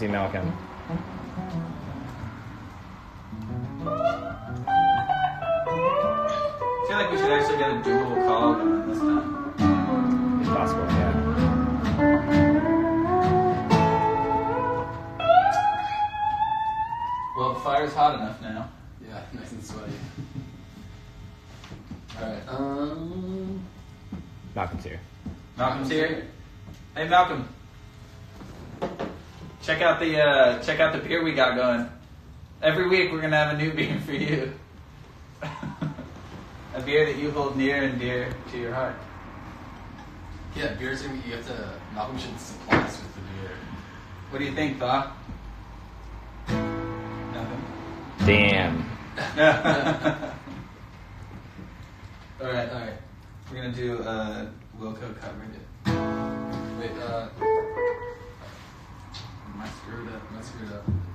Haven't Malcolm. I feel like we should actually get a dual call going this time. If possible, yeah. Well, the fire's hot enough now. Yeah, nice and sweaty. Alright, um. Malcolm's here. Malcolm's here. Hey, Malcolm. Check out the uh, check out the beer we got going. Every week we're gonna have a new beer for you. a beer that you hold near and dear to your heart. Yeah, beers, are- you have to. Malcolm should supply us with the beer. What do you think, Bob? Nothing. Damn. all right, all right. We're gonna do uh, Wilco covered it. Wait, uh. Am I screwed up? Am I screwed up?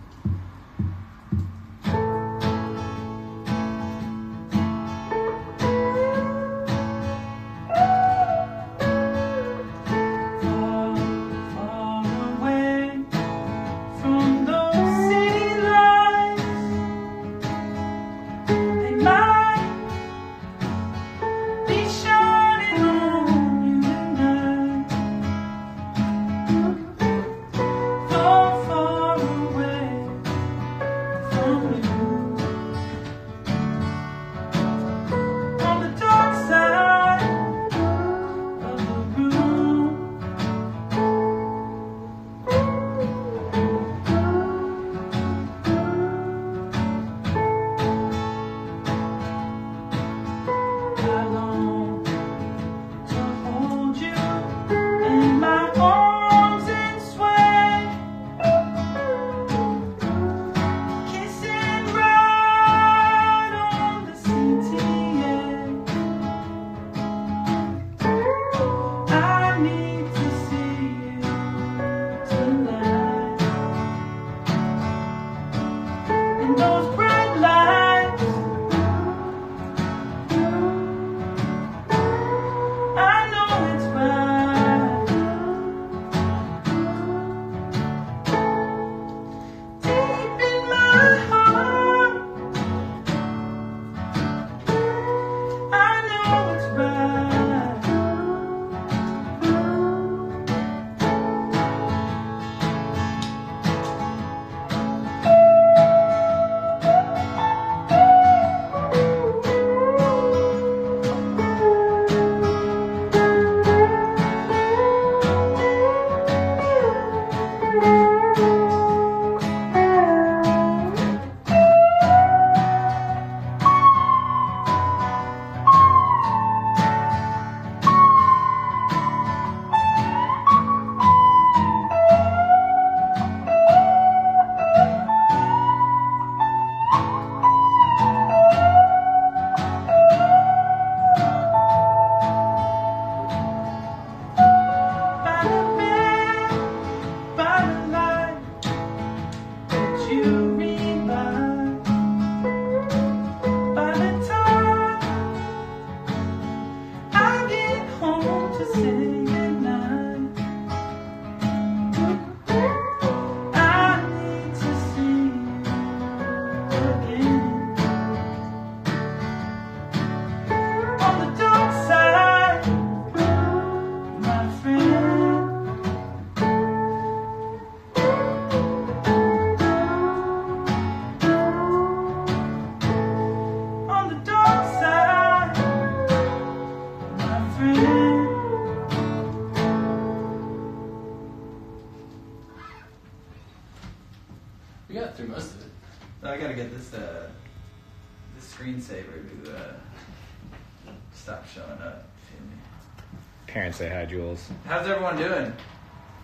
Say hi, Jules. How's everyone doing?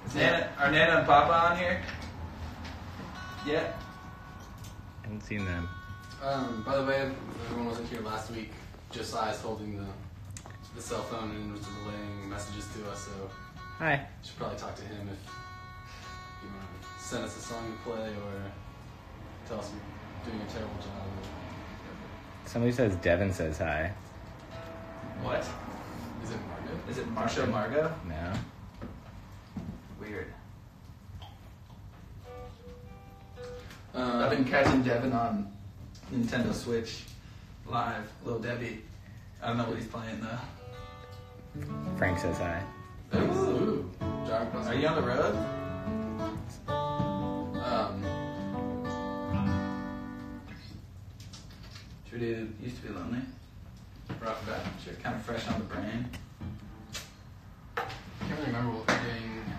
Is Nana, are Nana and Papa on here? Yeah. Haven't seen them. Um, by the way, if everyone wasn't here last week, Josiah's holding the the cell phone and was relaying messages to us, so Hi. should probably talk to him if you want to send us a song to play or tell us we're doing a terrible job. Somebody says Devin says hi. What? Is it Margaret? Is it Marsha Margot? No. Weird. Uh, I've been catching Devin on Nintendo Switch live. Little Debbie. I don't know what he's playing though. Frank says hi. Ooh. Jar across Are you on the road? Um, True dude. Used to be lonely. right off the. Sure, kind of fresh on the brain. I can't remember what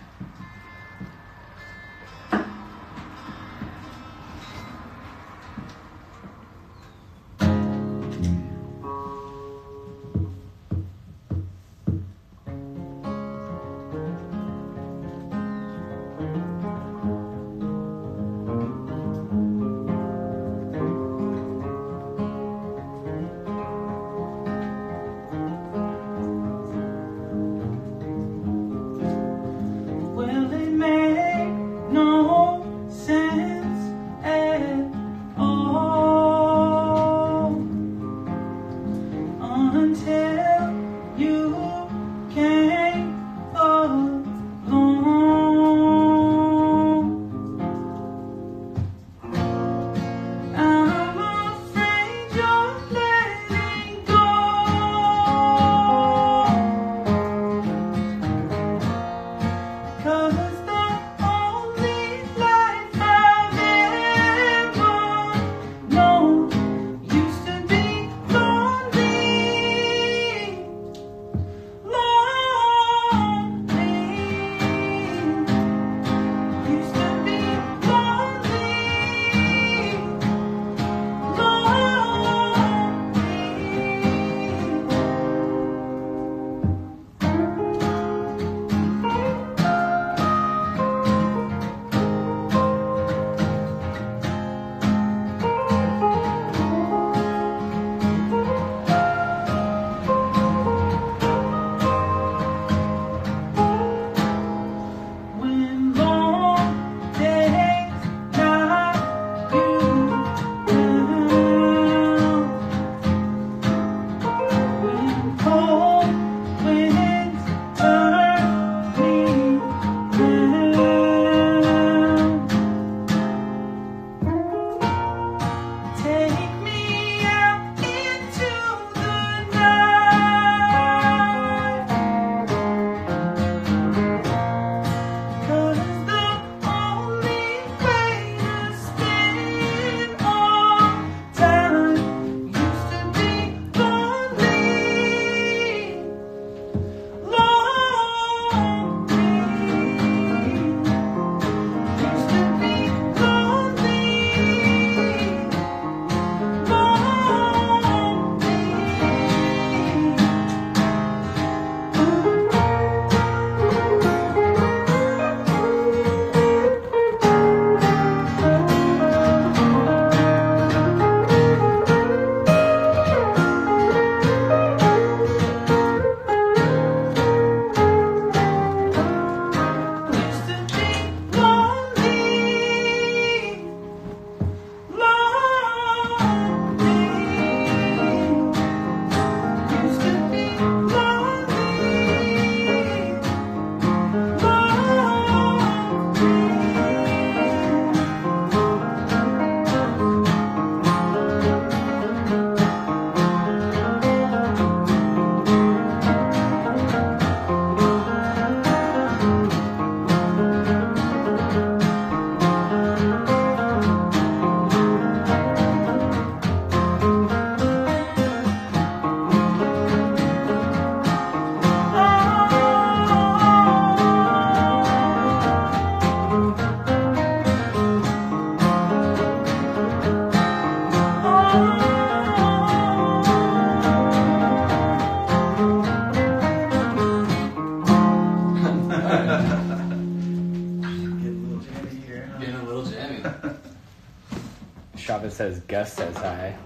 we're doing. A little jammy. Shava says Gus says hi.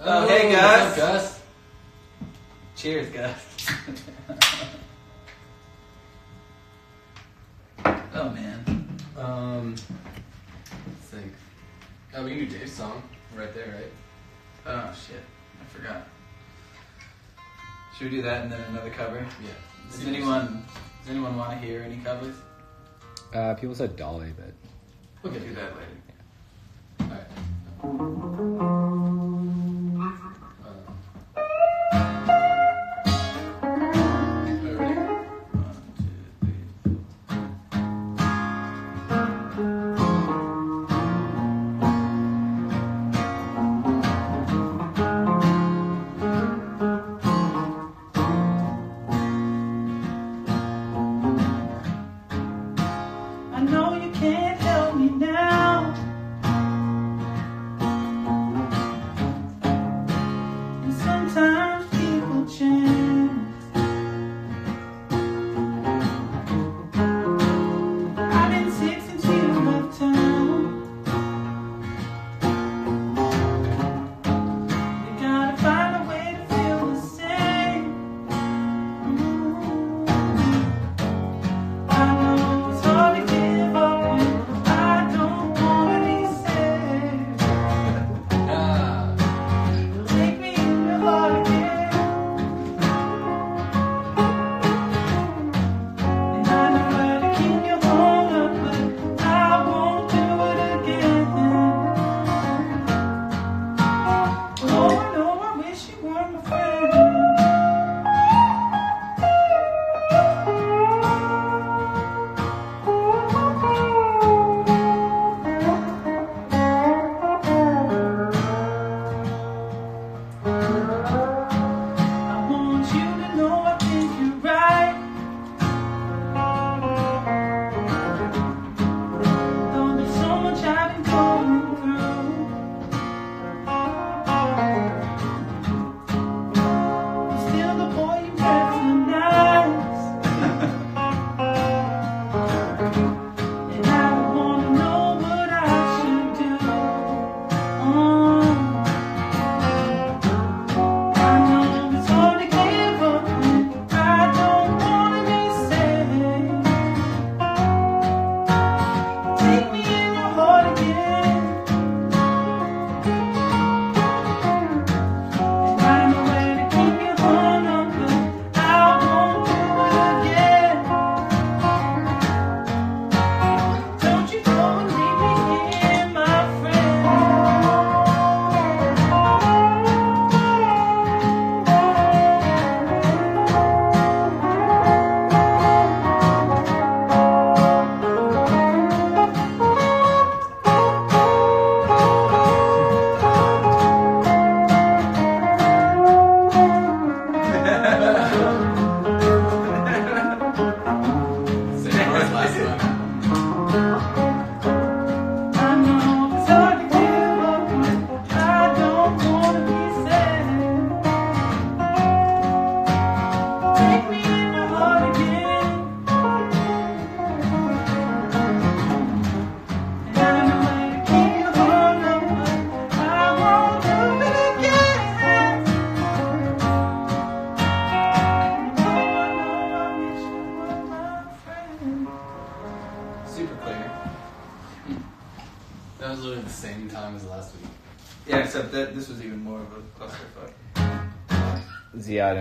Oh, hey, what's Gus. up, Gus. Cheers, Gus. oh man. Um, let's think. Oh, we can do Dave's song right there, right? Oh shit. I forgot. Should we do that and then another cover? Yeah. Does anyone does anyone want to hear any covers? Uh, people said Dolly, but We can do that later. Alright. Uh,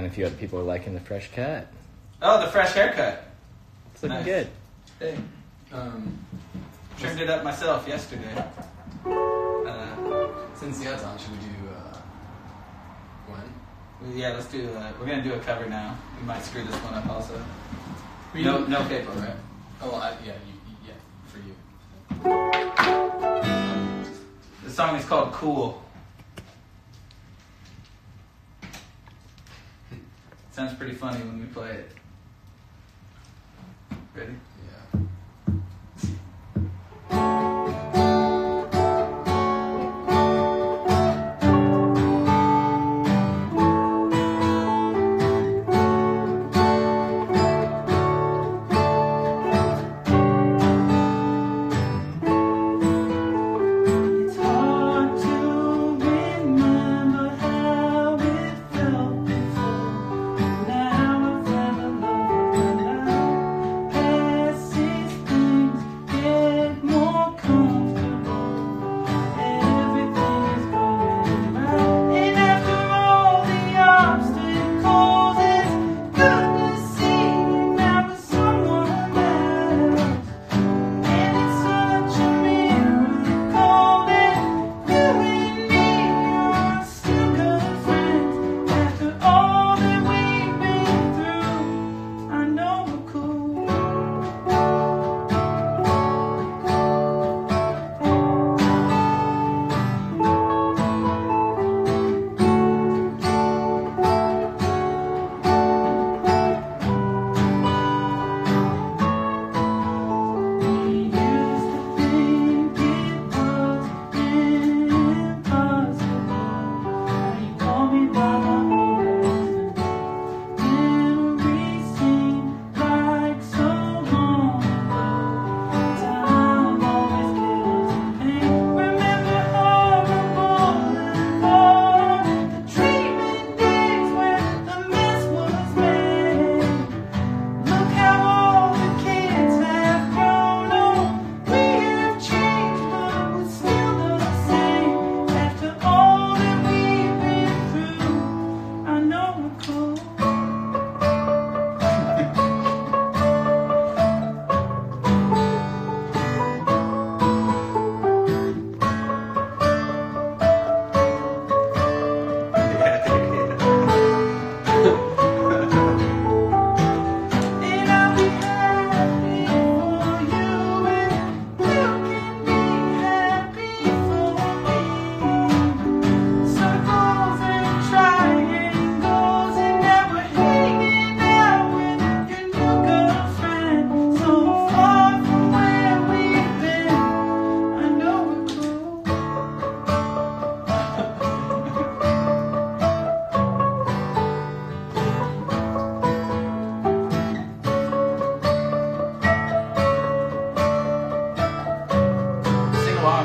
and a few other people are liking the fresh cut. Oh, the fresh haircut. It's looking Nice. good. Hey, Um, trimmed it up myself yesterday. Uh, since Ziad's on, should we do, uh, when? we- yeah, let's do. Uh, we're gonna do a cover now. We might screw this one up also. We No, no paper, right? Oh, well, I, yeah, you, you- yeah, for you. The song is called "Cool." Sounds pretty funny when we play it. Ready? Yeah.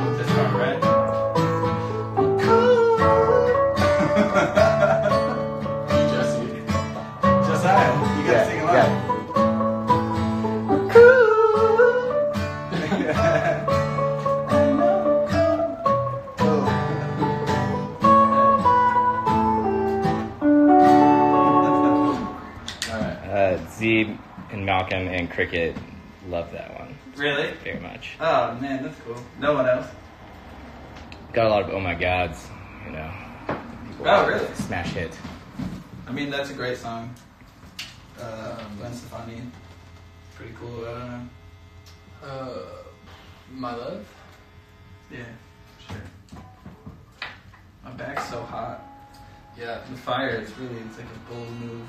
This part, right? Jesse. Josiah, you gotta sing along. yeah. Alright. Uh, Z and Malcolm and Cricket love that one Really? very much. Oh man, that's cool. No one else. Got a lot of oh my gods, you know. People Oh, really? Smash hit. I mean, that's a great song. Uh, Gwen Stefani. Pretty cool. I don't know. Uh, my love? Yeah, sure. My back's so hot. Yeah. The fire, it's really, it's like a bold move.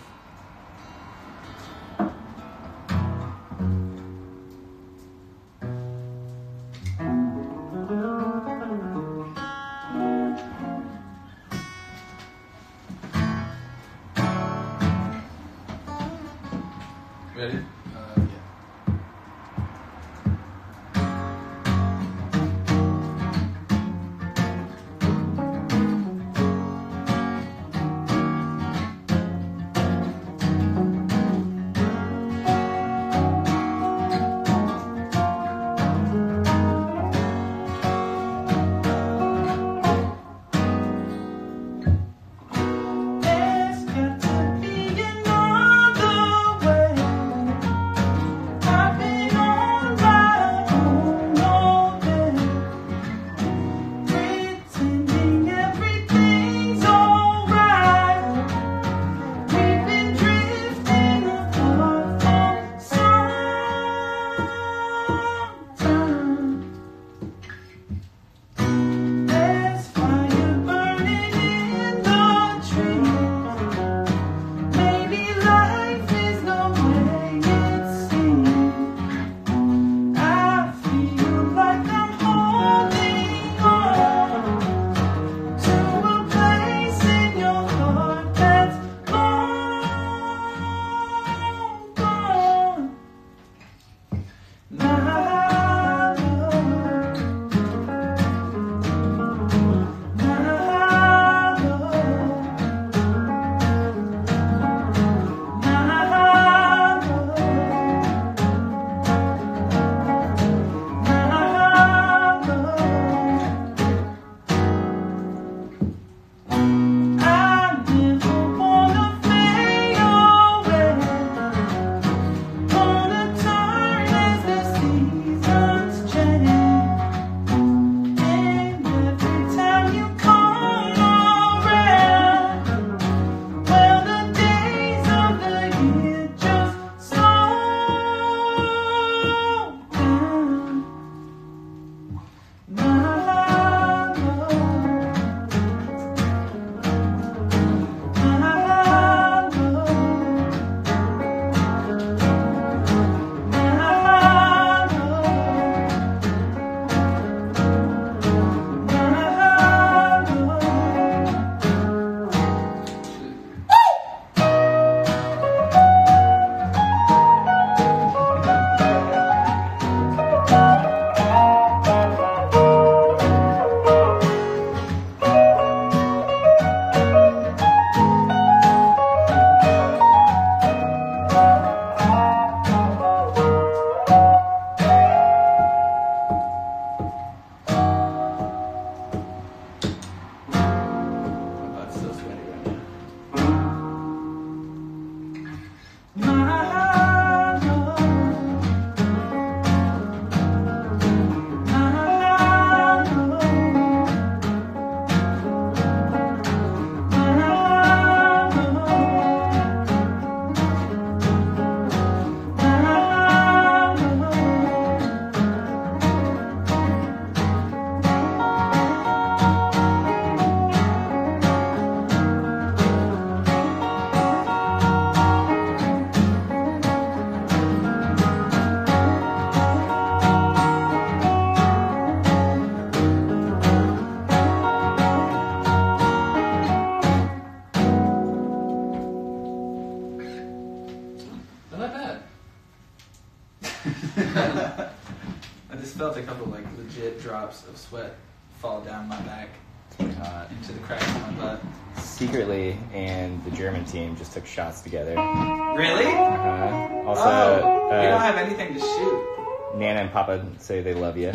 Say they love you.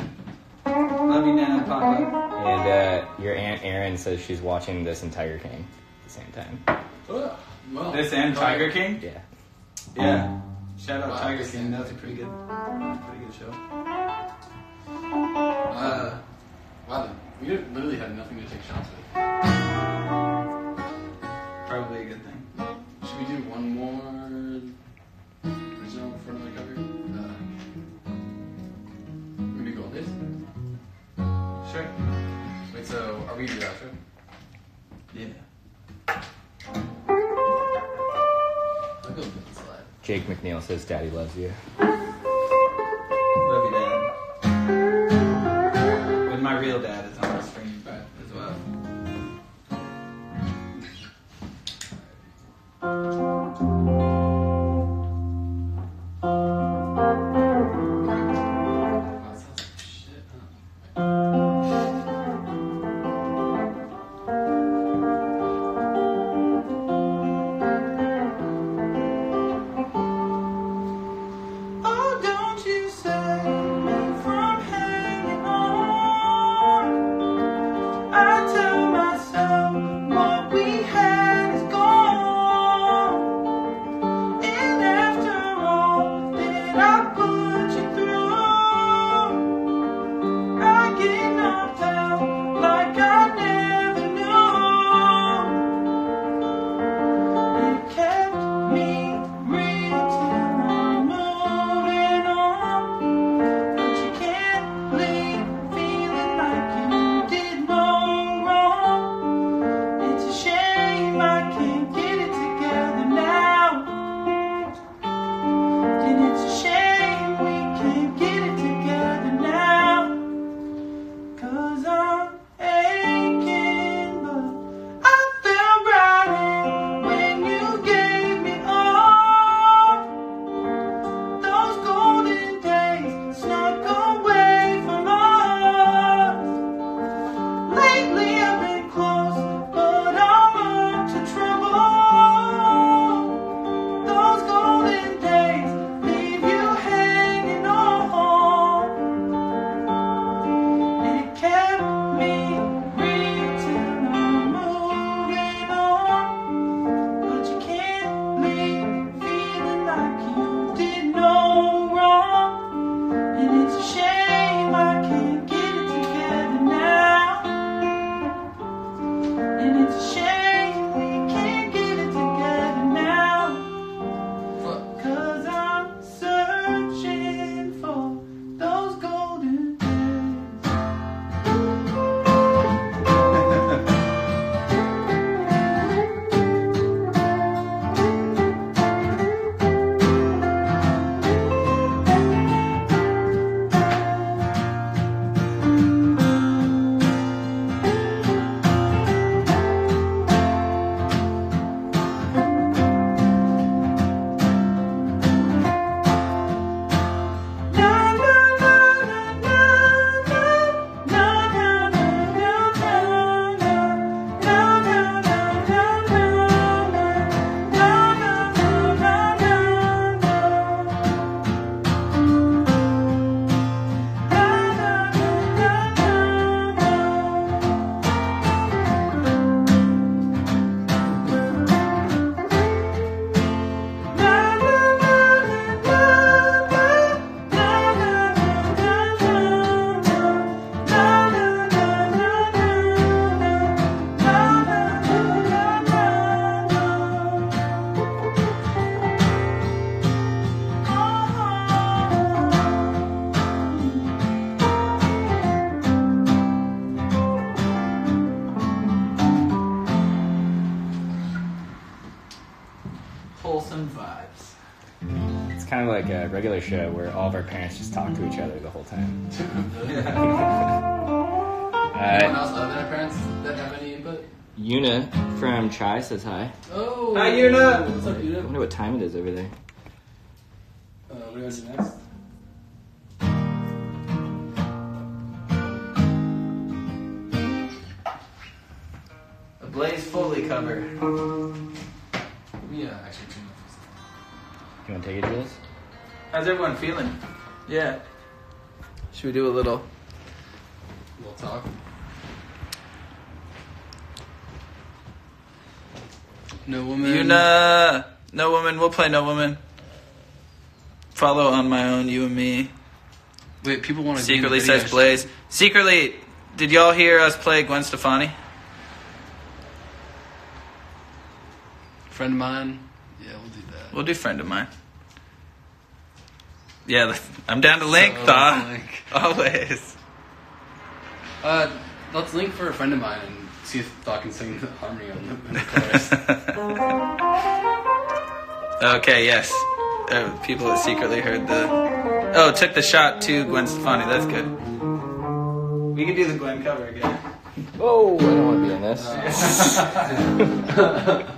Love you, Nana Papa. And uh, your Aunt Erin says she's watching this and Tiger King at the same time. Ugh. Well, This and Tiger King? Yeah. Yeah. Shout out Wow, Tiger this King. and- That was a pretty good, pretty good show. Uh, wow, we literally had nothing to take shots with. Probably a good thing. Should we do one more so are we gonna do that, right? Yeah. I'll go with the slide. Jake McNeil says Daddy loves you. Love you, Dad. But my real dad is regular show where all of our parents just talk to each other the whole time. Anyone else other than our parents that have any input? Una from Chai says hi. Oh. Hi, Una. What's up, Una? I wonder what time it is over there. Uh, what is next? A Blaze Foley covered. Yeah, actually, two minutes. You want to take it, Jules? How's everyone feeling? Yeah. Should we do a little? We'll talk. No woman. Yuna! No woman. We'll play No Woman. Follow on my own, you and me. Wait, people want to Secretly says Blaze. Secretly, did y'all hear us play Gwen Stefani? Friend of mine. Yeah, we'll do that. We'll do friend of mine. Yeah, I'm down to link, So, thaw. link. Always. Uh, let's link for a friend of mine and see if Thaw can sing the harmony on the, on the chorus. okay, yes. Uh, people that secretly heard the. Oh, took the shot to Gwen Stefani. That's good. We can do the Gwen cover again. Oh, I don't want to be in this. Ready?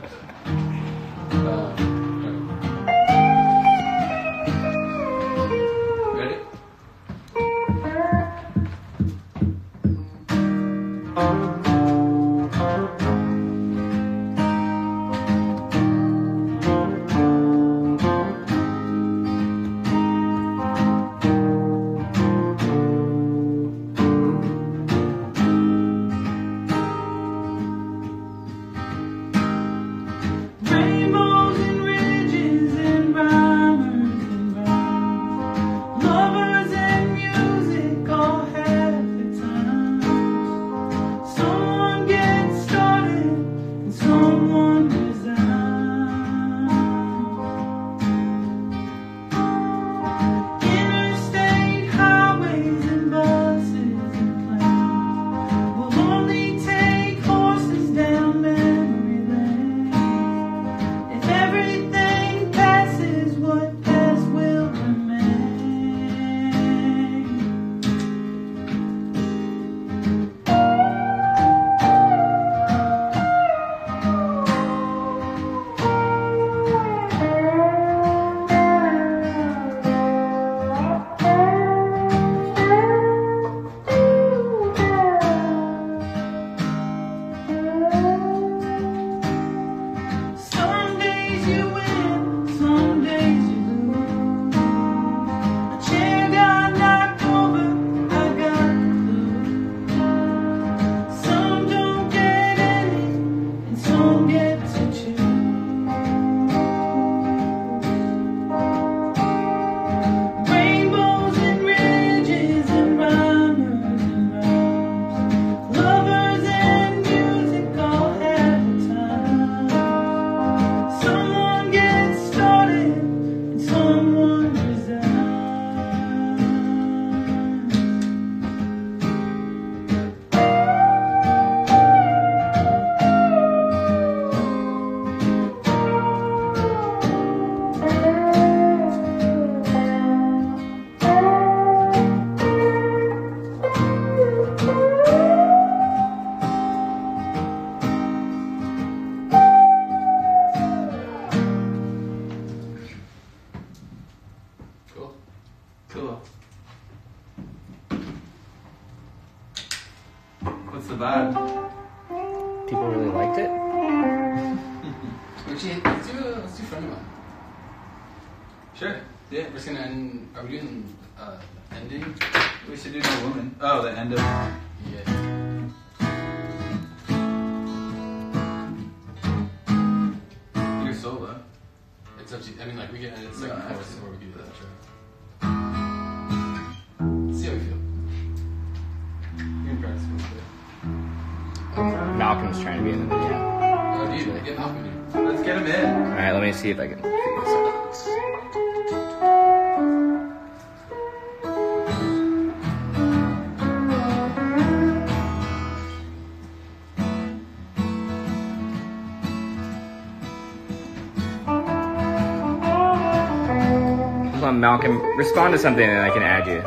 Malcolm, respond to something and I can add you.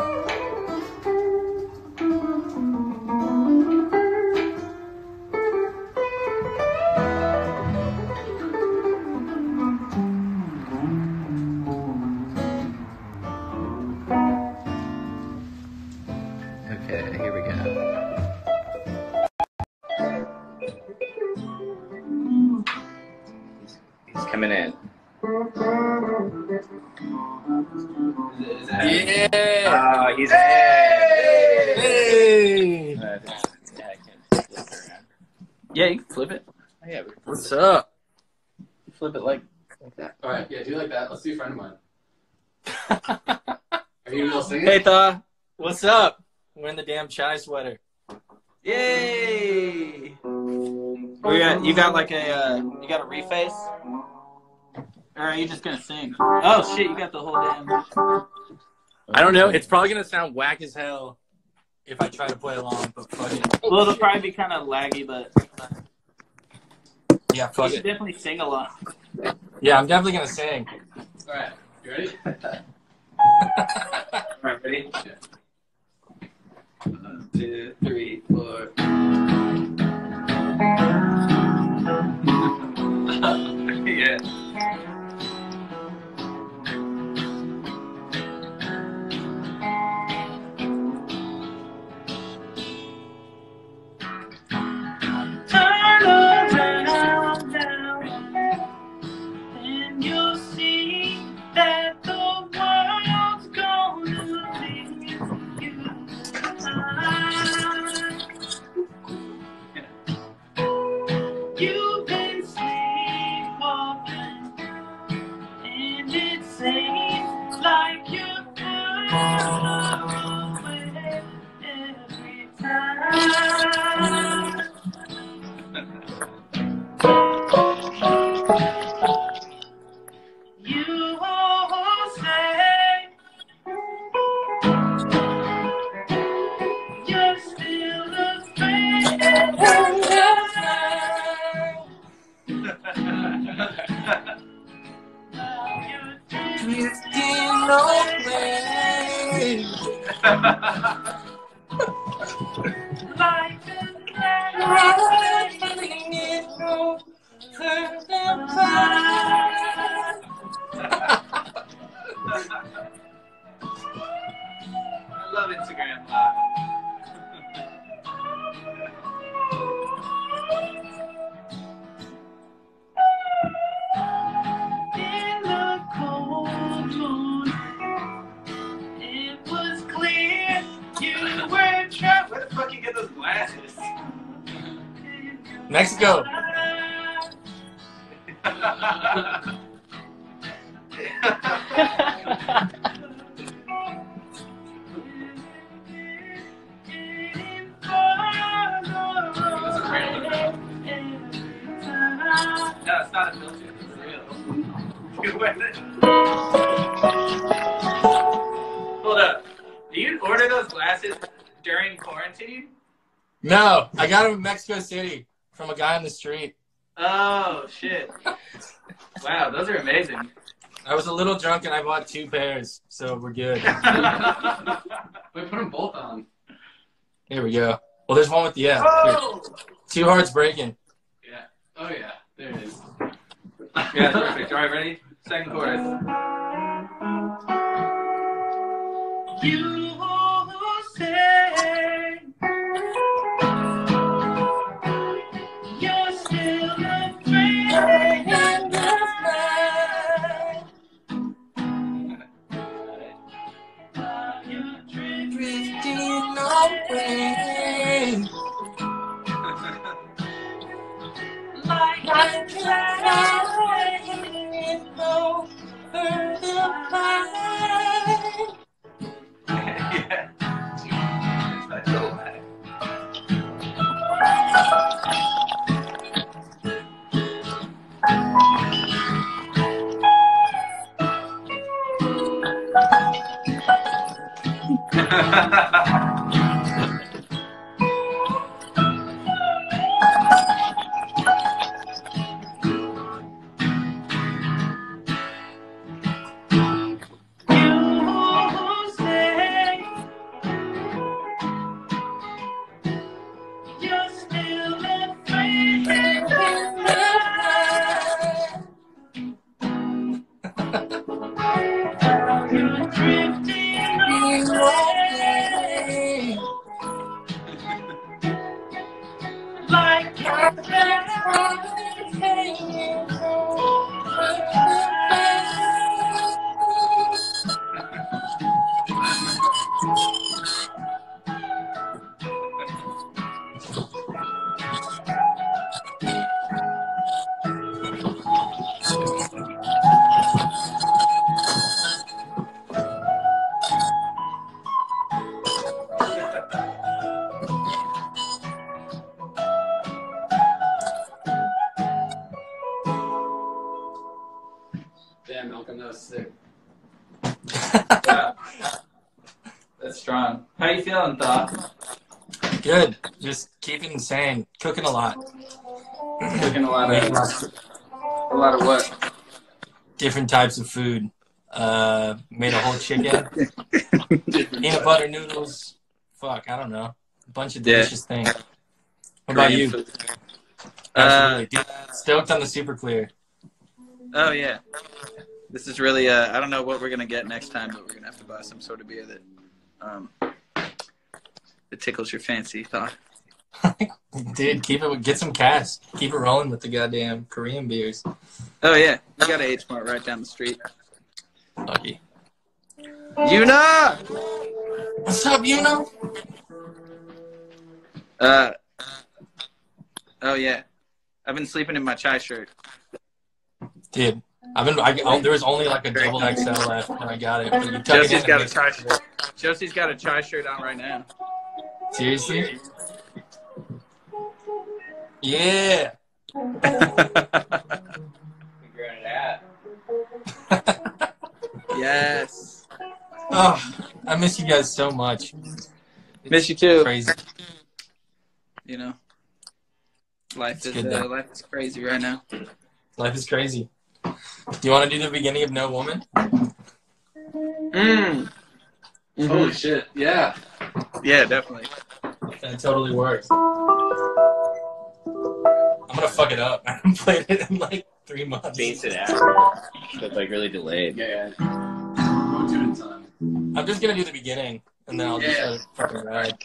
Okay, here we go. He's coming in. Is it- Oh, he's Hey! in. Uh, yeah, flip it. Yeah, you can flip it. Oh, yeah, we- What's up? flip it like like that. All right, yeah, do you like that. Let's do a friend of mine. Are you gonna sing Hey, it? Thaw. What's up? Wearing the damn chai sweater. Yay! We got, you got like a, uh, you got a reface? Or are you just gonna sing? Oh shit, you got the whole damn. I don't know. It's probably gonna sound whack as hell if I try to play along, but fuck it. Well, it'll probably be kind of laggy, but Yeah, you fuck should it. definitely sing along. Yeah, I'm definitely gonna sing. All right, you ready? Alright, ready? One, two, three, four. yeah. Guy on the street. Oh shit! Wow, those are amazing. I was a little drunk and I bought two pairs, so we're good. we put them both on. Here we go. Well, there's one with the yeah. Oh! Two hearts breaking. Yeah. Oh yeah, there it is. Yeah, perfect. All right, ready? Second chorus. You say sick. Yeah. That's strong. How you feeling, Thought? Good. Just keeping sane. Cooking a lot. Cooking a lot of a lot of what? different types of food. Uh, made a whole chicken. Peanut butter noodles. Fuck, I don't know. A bunch of Yeah. delicious things. What about Korean you? food. Absolutely. Dude, stoked on the super clear. Oh yeah. This is really uh I don't know what we're gonna get next time, but we're gonna have to buy some sort of beer that um that tickles your fancy thought. Dude, keep it. Get some cash. Keep it rolling with the goddamn Korean beers. Oh yeah. You got a H Mart right down the street. Lucky. Yuna! What's up, you know? Uh Oh yeah. I've been sleeping in my chai shirt. Dude, I've been. I, oh, there was only like a double XL left when I got it. But you it Josie's got a and chai shirt. Josie's got a chai shirt on right now. Seriously? Yeah. yes. Oh, I miss you guys so much. Miss you too. Crazy. You know. Life It's is uh, life is crazy right now. Life is crazy. Do you want to do the beginning of No Woman? mm-hmm Holy shit! Yeah. Yeah, definitely. That totally works. I'm gonna fuck it up. I haven't played it in like three months. Face it out. So it's like really delayed. Yeah. yeah. Go two time. I'm just gonna do the beginning, and then I'll just Yeah. let it fucking ride.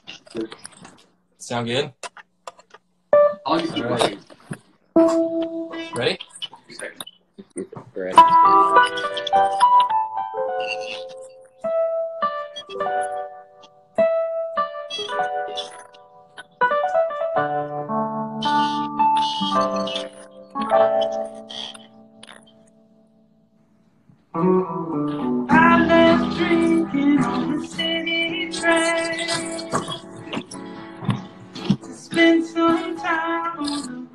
Sound good? I'll just keep Alright. playing. Right. I left drinking on the city train to spend some time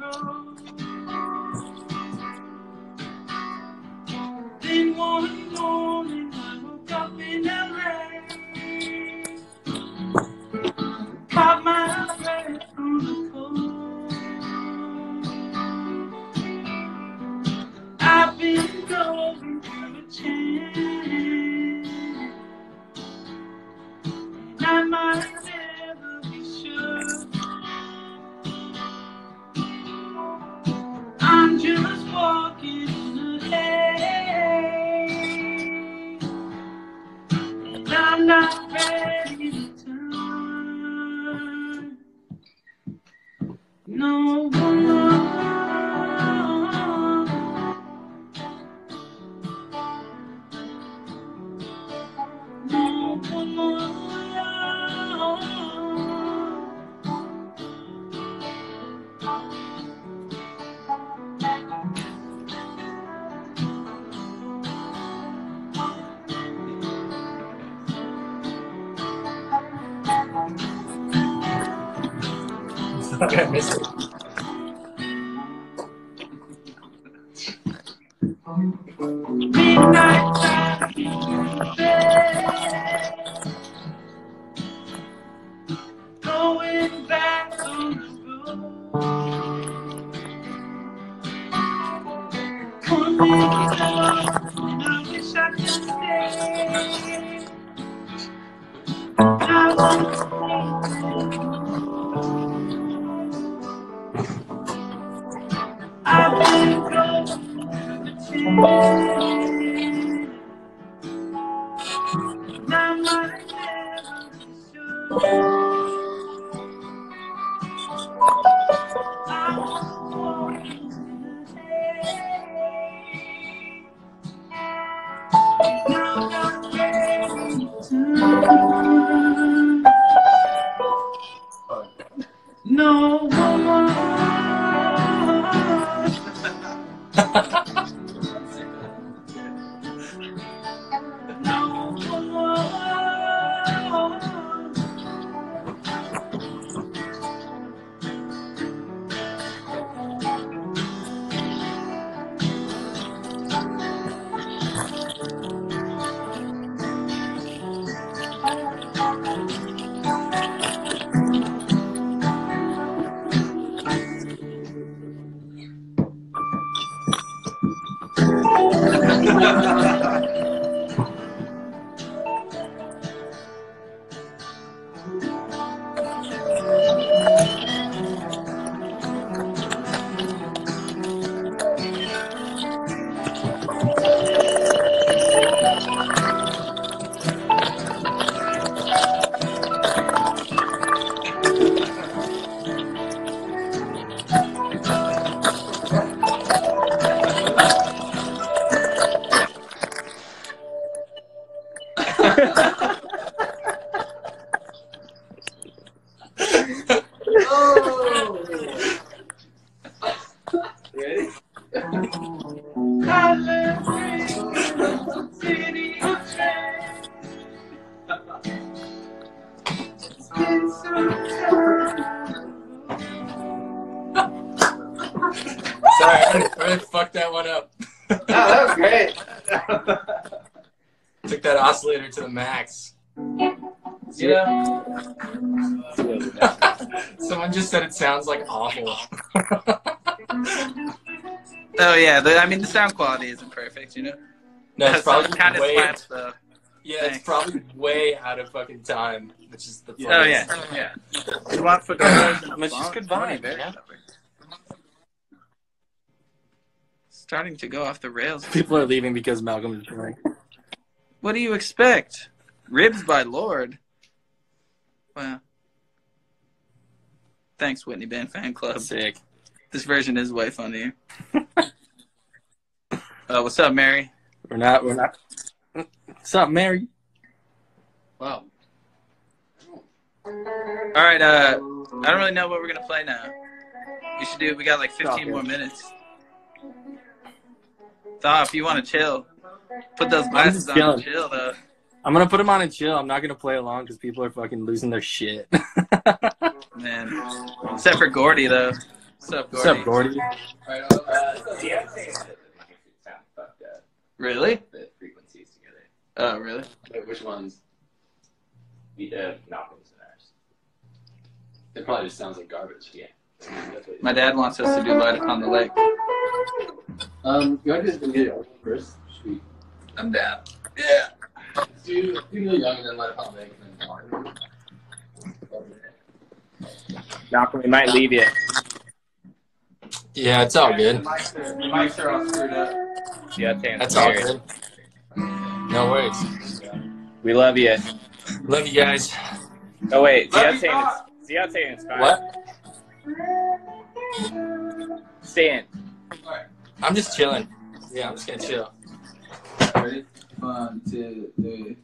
Midnight yeah, the, I mean the sound quality isn't perfect, you know. No, it's probably kind of way, slaps though. yeah, it's probably way out of fucking time, which is the Oh yeah, yeah. You want fedoras and a It's just good vibe, man. Starting to go off the rails. People are leaving because Malcolm is drunk. What do you expect? Ribs by Lorde. Wow. Thanks, Whitney Band Fan Club. Sick. This version is way funnier. uh, what's up, Mary? We're not. We're not. What's up, Mary? Wow. All right. Uh, I don't really know what we're gonna play now. We should do. We got like 15 more minutes. Thaw, if you want to chill, put those glasses on and chill. Though. I'm gonna put them on and chill. I'm not gonna play along because people are fucking losing their shit. Man, except for Gordy though. What's up, Gordy? What's up, Gordy? Alright, Really? The frequencies together. Oh, really? Wait, which ones? We the uh, Malcolm's and ours. It probably just sounds like garbage. Yeah. My dad wants us to do Light Upon the Lake. Um, you want to just get it first? Should we I'm down. Yeah. do do Neil Young and then light upon the lake and then Martin? Malcolm, we might leave you. Yeah, it's all good. The mics are, the mics are all screwed up. Yeah, that's That's all good. No worries. We love you. Love you guys. Oh wait, Love you, Ziad's saying Doc. it's Ziad's saying it's fine. What? Stay in. I'm just chilling. Yeah, I'm just gonna chill. Ready? One, two, three.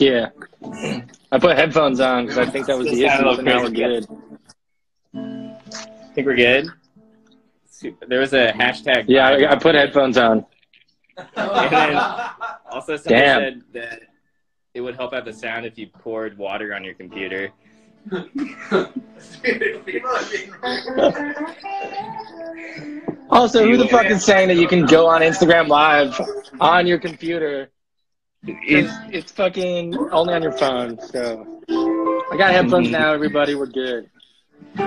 Yeah. I put headphones on because I think that was the issue, now we're good. Think we're good? There was a hashtag. Yeah, I, I put headphones on. And then also somebody Damn. said that it would help out the sound if you poured water on your computer. Also, who the fuck is saying that you can go on Instagram Live on your computer? It's, it's fucking only on your phone. So I got headphones now. Everybody, we're good. We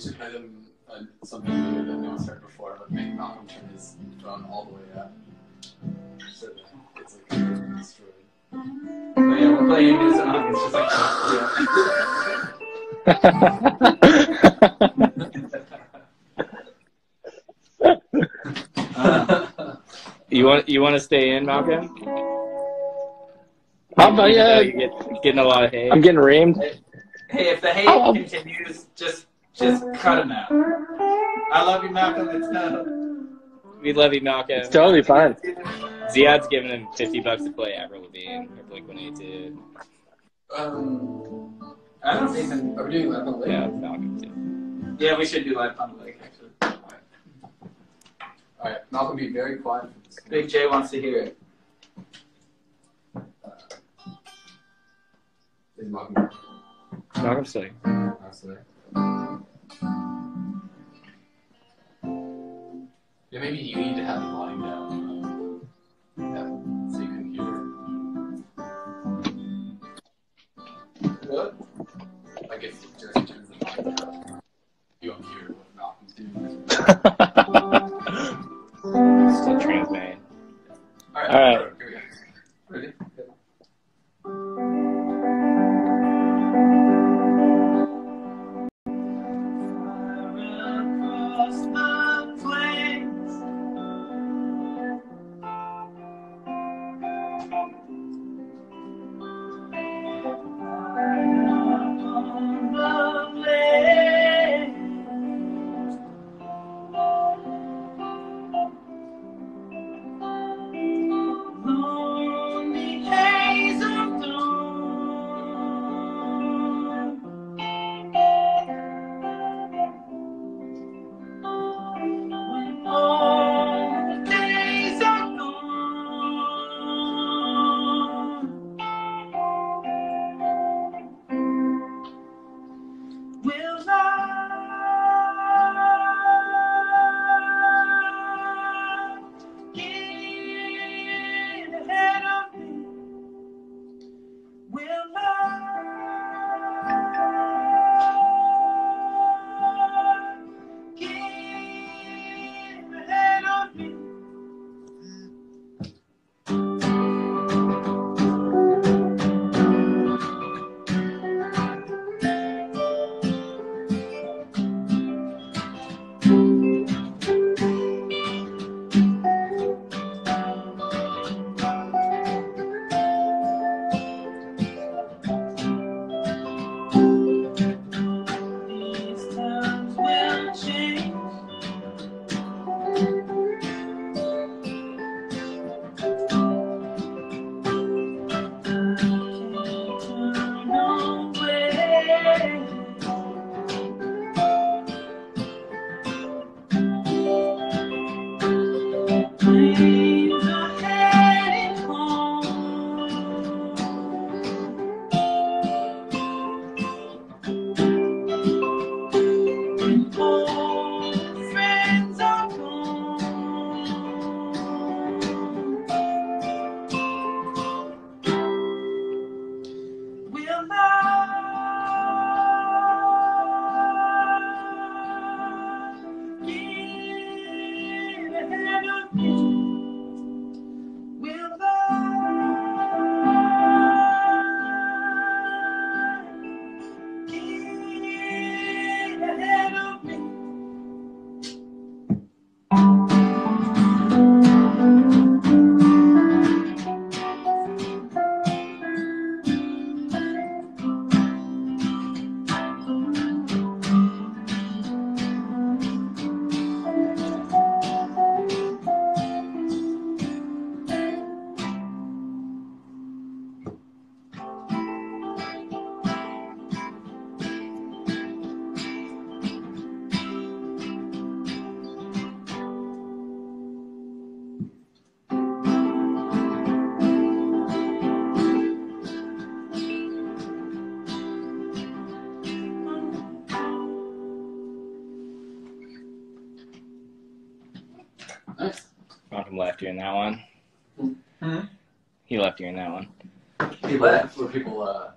should play them uh, something new that no one's heard before, but make Malcolm turn his phone all the way up. So it's like destroyed. Oh, yeah, we're playing a new song. It's just like, yeah. Uh, You want you want to stay in, Malcolm? How about Even yeah? you get, getting a lot of hate. I'm getting reamed. hey, if the hate Oh. continues, just just cut him out. I love you, Malcolm. It's no. we love you, Malcolm. It's totally fine. Ziad's giving him fifty bucks to play Avril Lavigne or Blink One Eighty Two. Um, I don't even. are we doing that on the Yeah, Malcolm too. Yeah, we should do live on the lake actually. All right, Malcolm, be very quiet. Big J wants to hear it. Is Malcolm Malcolm's still. here. Absolutely. Yeah, maybe you need to have the volume down. Still you in that one. Hmm? He left you in that one. He left. Were people? Uh,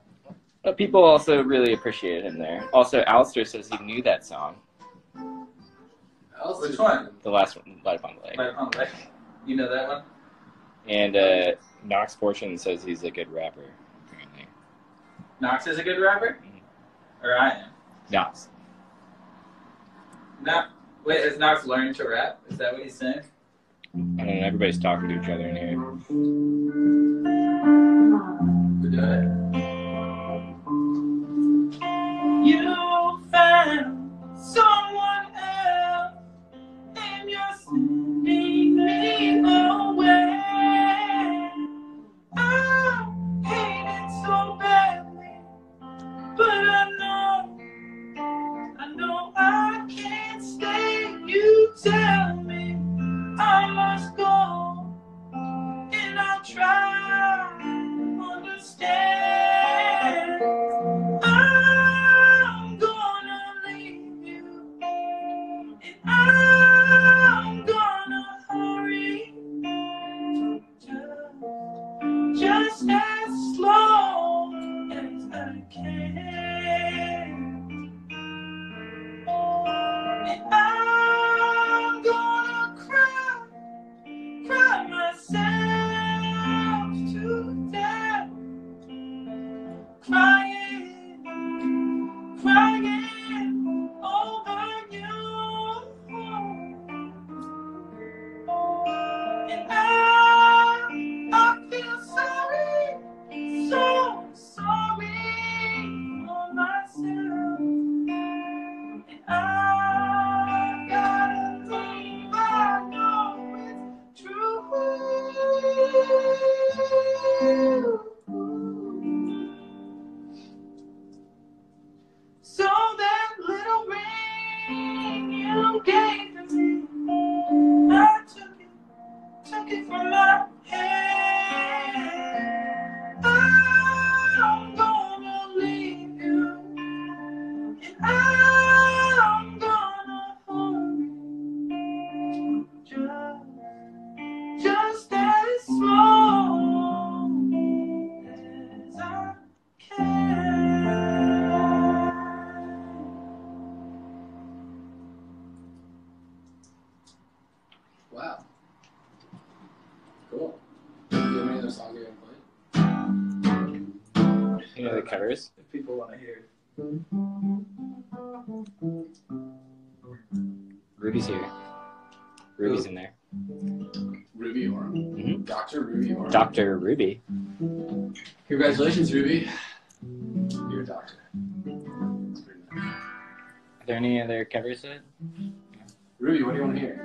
But people also really appreciated him there. Also, Alistair says he knew that song, else Which one? the last one, Light Upon the Lake. Right on the way. You know that one? And uh, Knox Fortune says he's a good rapper. Apparently, Knox is a good rapper? Or I am? Knox. No. Wait, is Knox learning to rap? Is that what he's saying? I don't know. Everybody's talking to each other in here. who did Dr. Ruby. Congratulations, Ruby. You're a doctor. Nice. Are there any other covers that? Ruby, what do you want to hear?